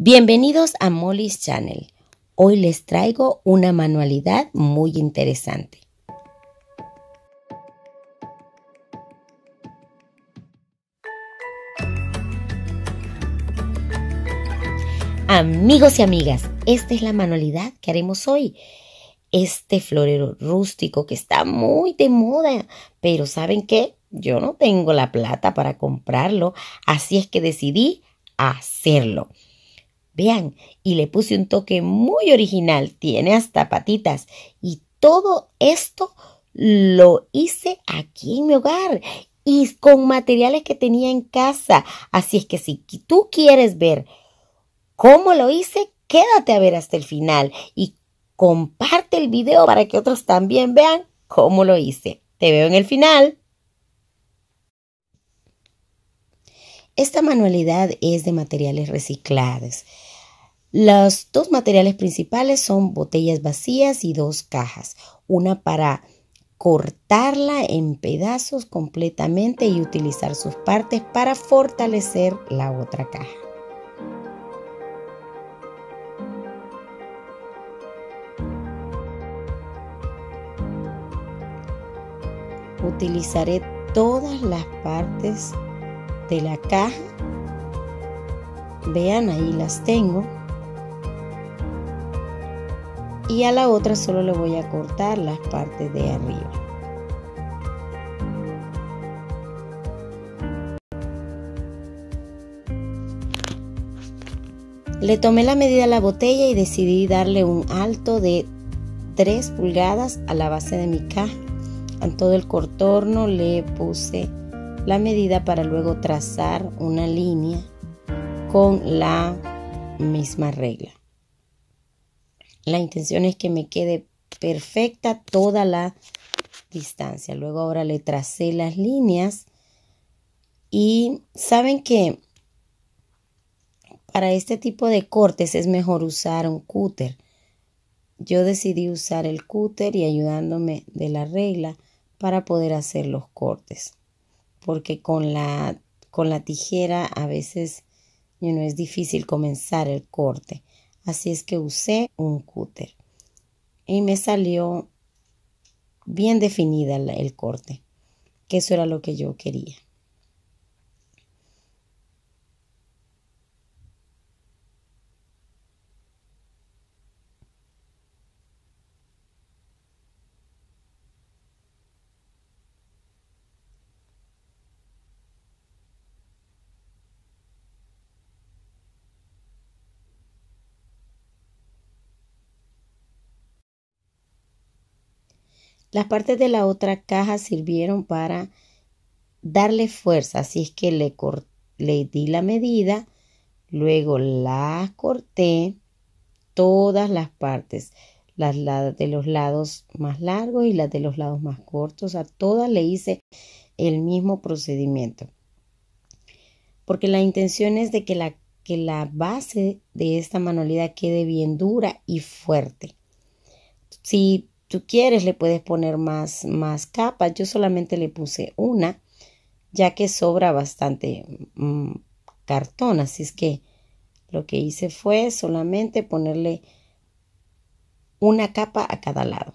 Bienvenidos a Molly's Channel. Hoy les traigo una manualidad muy interesante. Amigos y amigas, esta es la manualidad que haremos hoy. Este florero rústico que está muy de moda, pero ¿saben qué? Yo no tengo la plata para comprarlo, así es que decidí hacerlo. Vean, y le puse un toque muy original, tiene hasta patitas. Y todo esto lo hice aquí en mi hogar y con materiales que tenía en casa. Así es que si tú quieres ver cómo lo hice, quédate a ver hasta el final y comparte el video para que otros también vean cómo lo hice. Te veo en el final. Esta manualidad es de materiales reciclados. Los dos materiales principales son botellas vacías y dos cajas. Una para cortarla en pedazos completamente y utilizar sus partes para fortalecer la otra caja. Utilizaré todas las partes de la caja. Vean, ahí las tengo y a la otra solo le voy a cortar las partes de arriba. Le tomé la medida a la botella y decidí darle un alto de 3 pulgadas a la base de mi caja. En todo el contorno le puse la medida para luego trazar una línea con la misma regla. La intención es que me quede perfecta toda la distancia. Luego ahora le tracé las líneas y saben que para este tipo de cortes es mejor usar un cúter. Yo decidí usar el cúter y ayudándome de la regla para poder hacer los cortes. Porque con la, con la tijera a veces no es difícil comenzar el corte. Así es que usé un cúter y me salió bien definida el corte, que eso era lo que yo quería. Las partes de la otra caja sirvieron para darle fuerza, así es que le, le di la medida, luego la corté todas las partes, las de los lados más largos y las de los lados más cortos, a todas le hice el mismo procedimiento. Porque la intención es de que la, que la base de esta manualidad quede bien dura y fuerte. Si tú quieres le puedes poner más, más capas. Yo solamente le puse una, ya que sobra bastante mm, cartón. Así es que lo que hice fue solamente ponerle una capa a cada lado.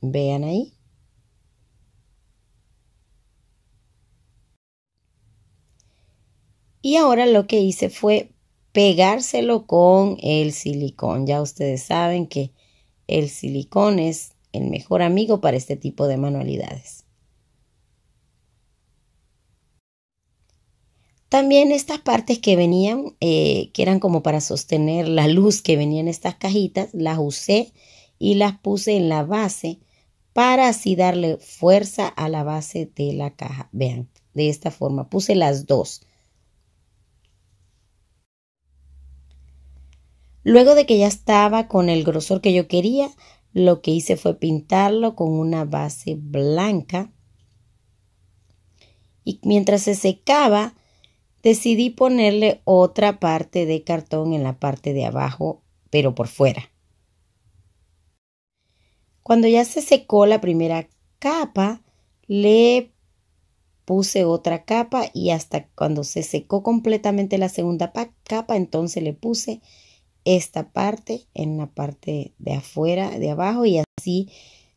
Vean ahí. Y ahora lo que hice fue pegárselo con el silicón. Ya ustedes saben que el silicón es el mejor amigo para este tipo de manualidades. También estas partes que venían, eh, que eran como para sostener la luz que venía en estas cajitas, las usé y las puse en la base para así darle fuerza a la base de la caja. Vean, de esta forma puse las dos. Luego de que ya estaba con el grosor que yo quería, lo que hice fue pintarlo con una base blanca. Y mientras se secaba, decidí ponerle otra parte de cartón en la parte de abajo, pero por fuera. Cuando ya se secó la primera capa, le puse otra capa y hasta cuando se secó completamente la segunda capa, entonces le puse esta parte en la parte de afuera, de abajo y así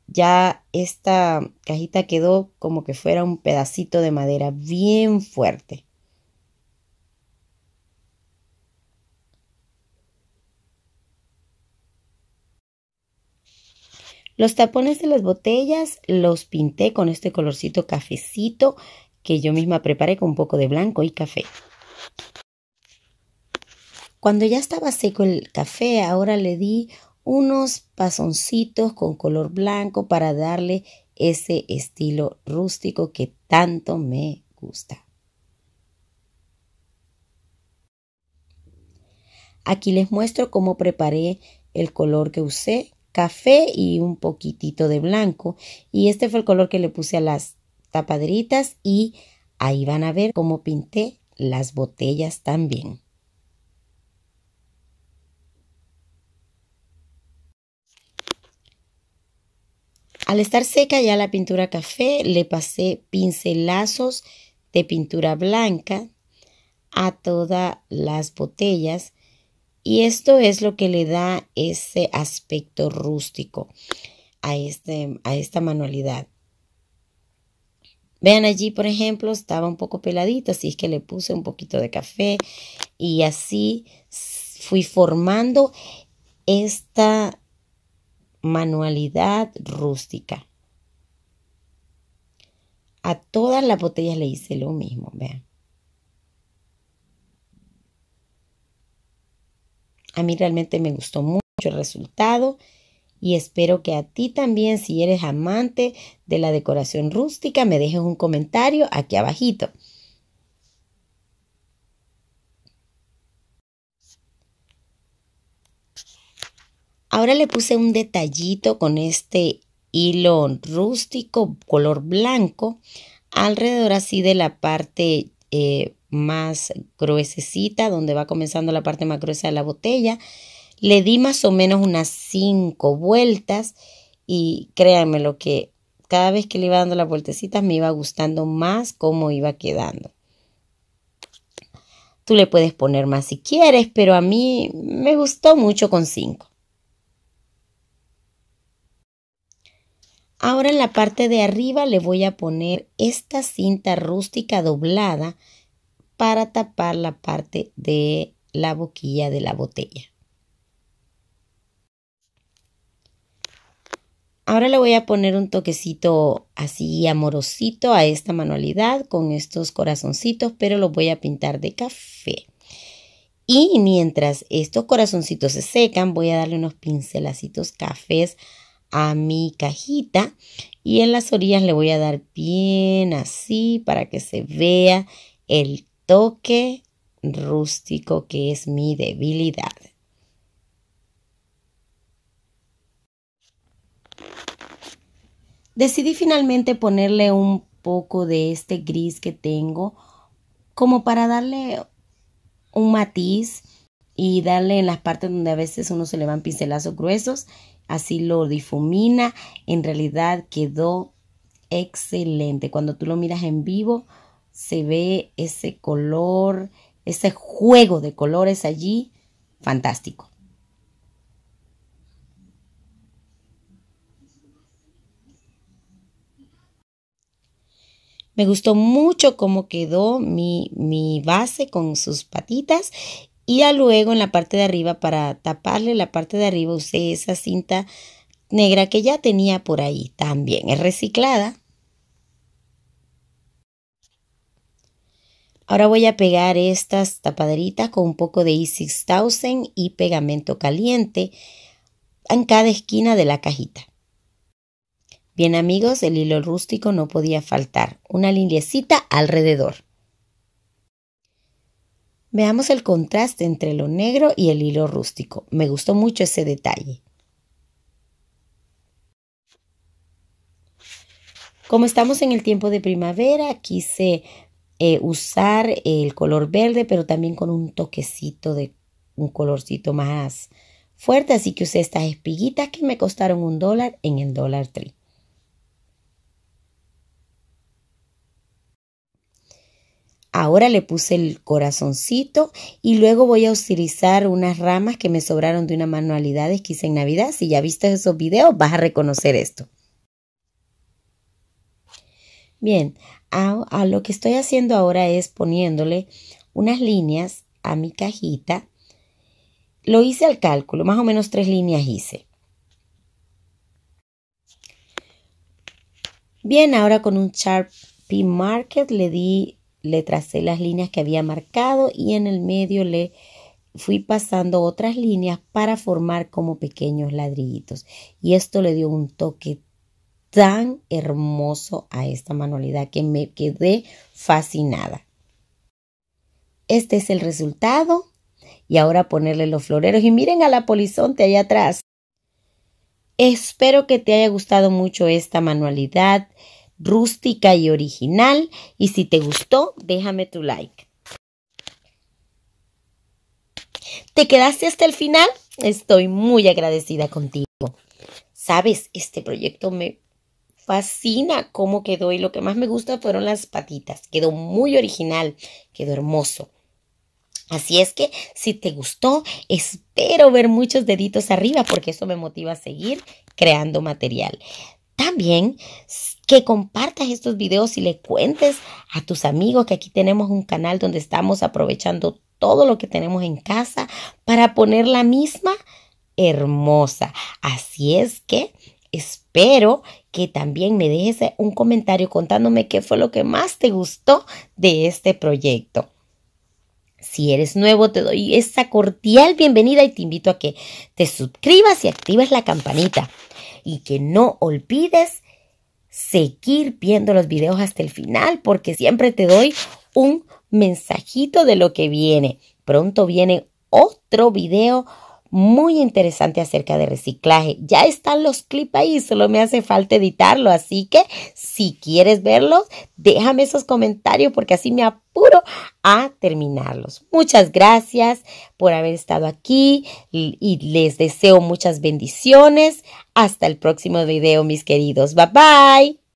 ya esta cajita quedó como que fuera un pedacito de madera bien fuerte. Los tapones de las botellas los pinté con este colorcito cafecito que yo misma preparé con un poco de blanco y café. Cuando ya estaba seco el café, ahora le di unos pasoncitos con color blanco para darle ese estilo rústico que tanto me gusta. Aquí les muestro cómo preparé el color que usé café y un poquitito de blanco. Y este fue el color que le puse a las tapaderitas y ahí van a ver cómo pinté las botellas también. Al estar seca ya la pintura café, le pasé pincelazos de pintura blanca a todas las botellas y esto es lo que le da ese aspecto rústico a, este, a esta manualidad. Vean allí, por ejemplo, estaba un poco peladito, así es que le puse un poquito de café y así fui formando esta manualidad rústica. A todas las botellas le hice lo mismo, vean. A mí realmente me gustó mucho el resultado y espero que a ti también, si eres amante de la decoración rústica, me dejes un comentario aquí abajito. Ahora le puse un detallito con este hilo rústico color blanco alrededor así de la parte eh, más gruesecita, donde va comenzando la parte más gruesa de la botella. Le di más o menos unas cinco vueltas y créanme lo que cada vez que le iba dando las vueltecitas me iba gustando más cómo iba quedando. Tú le puedes poner más si quieres, pero a mí me gustó mucho con cinco. Ahora en la parte de arriba le voy a poner esta cinta rústica doblada para tapar la parte de la boquilla de la botella. Ahora le voy a poner un toquecito así amorosito a esta manualidad con estos corazoncitos, pero los voy a pintar de café. Y mientras estos corazoncitos se secan, voy a darle unos pincelacitos cafés a mi cajita y en las orillas le voy a dar bien así para que se vea el toque rústico que es mi debilidad. Decidí finalmente ponerle un poco de este gris que tengo como para darle un matiz y darle en las partes donde a veces uno se le van pincelazos gruesos, así lo difumina, en realidad quedó excelente. Cuando tú lo miras en vivo, se ve ese color, ese juego de colores allí, fantástico. Me gustó mucho cómo quedó mi, mi, base con sus patitas y ya luego en la parte de arriba para taparle la parte de arriba usé esa cinta negra que ya tenía por ahí también. Es reciclada, Ahora voy a pegar estas tapaderitas con un poco de Easy Thousand y pegamento caliente en cada esquina de la cajita. Bien amigos, el hilo rústico no podía faltar. Una liniecita alrededor. Veamos el contraste entre lo negro y el hilo rústico. Me gustó mucho ese detalle. Como estamos en el tiempo de primavera, quise eh, usar el color verde, pero también con un toquecito de un colorcito más fuerte. Así que usé estas espiguitas que me costaron un dólar en el Dollar Tree. Ahora le puse el corazoncito y luego voy a utilizar unas ramas que me sobraron de una manualidad que hice en Navidad. Si ya viste esos videos vas a reconocer esto. Bien, a, lo que estoy haciendo ahora es poniéndole unas líneas a mi cajita. Lo hice al cálculo, más o menos tres líneas hice. Bien, ahora con un Sharpie Marker le di, le tracé las líneas que había marcado y en el medio le fui pasando otras líneas para formar como pequeños ladrillitos. Y esto le dio un toque tan hermoso a esta manualidad que me quedé fascinada. Este es el resultado. Y ahora ponerle los floreros. Y miren a la polizonte allá atrás. Espero que te haya gustado mucho esta manualidad rústica y original. Y si te gustó, déjame tu like. ¿Te quedaste hasta el final? Estoy muy agradecida contigo. Sabes, este proyecto me fascina cómo quedó y lo que más me gusta fueron las patitas. Quedó muy original, quedó hermoso. Así es que si te gustó, espero ver muchos deditos arriba porque eso me motiva a seguir creando material. También que compartas estos videos y le cuentes a tus amigos que aquí tenemos un canal donde estamos aprovechando todo lo que tenemos en casa para poner la misma hermosa. Así es que espero que también me dejes un comentario contándome qué fue lo que más te gustó de este proyecto. Si eres nuevo, te doy esta cordial bienvenida y te invito a que te suscribas y actives la campanita. Y que no olvides seguir viendo los videos hasta el final porque siempre te doy un mensajito de lo que viene. Pronto viene otro video muy interesante acerca de reciclaje. Ya están los clips ahí, solo me hace falta editarlo, así que si quieres verlos, déjame esos comentarios porque así me apuro a terminarlos. Muchas gracias por haber estado aquí y les deseo muchas bendiciones. Hasta el próximo video, mis queridos. Bye bye.